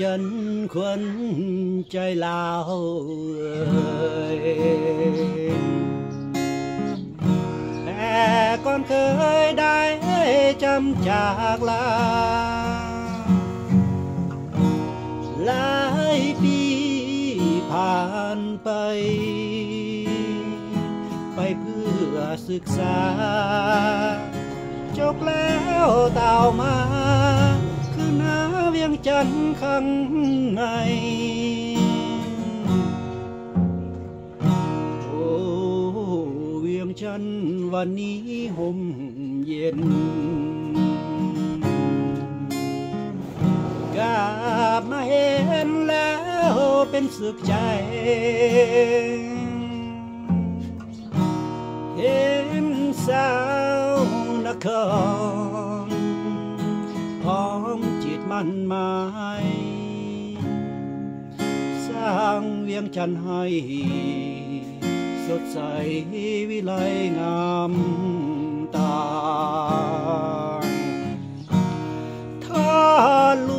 จันคนใจลาวแต่ก่อนเคยได้จำจากลาหลายปีผ่าน ไป ไปเพื่อศึกษา จบแล้วเต่ามาคือนาเวียง จันทร์ข้างในโอ้เวียงจันทร์วันนี้ห่มเย็นกลับมาเห็นแล้วเป็นสึกใจเห็นสาวนครพร้อ มันหมายสร้างเวียงจันทร์ให้สดใสวิไลงามตาถ้าหล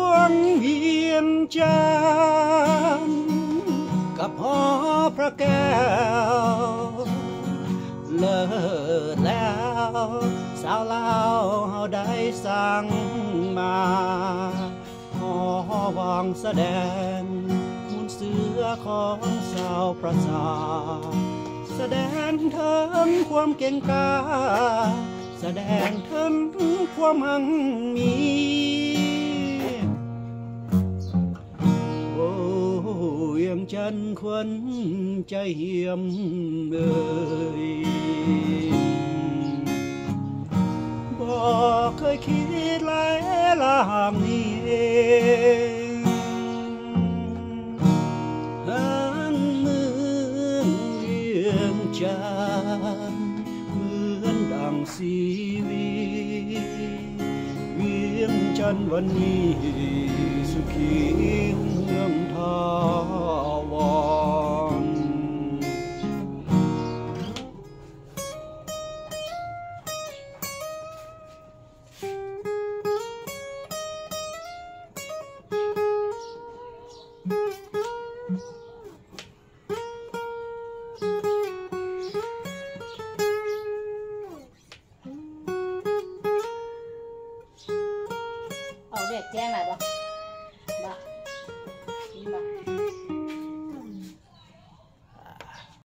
วงเวียงจันทร์กับหอพระแก้วเลิศแล้ว สาวลาวเฮาได้สั่งมาหอวังแสดงมุนเสือของสาวประสาแสดงถึงความเก่งกาแสดงถึงความมั่งมีโอ้เวียงจันควันใจเหี่ยมเอ่ย เคยคิดหลายลางนี้เองหันเมืองเวียงจันเหมือนดังสีวีเวียงจันวันนี้สุขีเมืองทา เอาเ